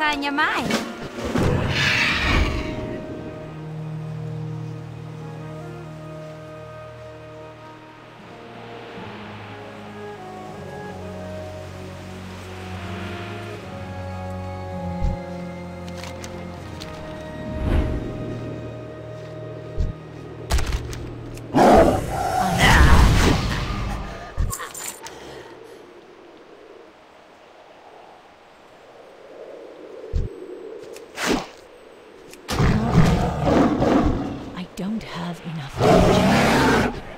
on your mind? Don't have enough.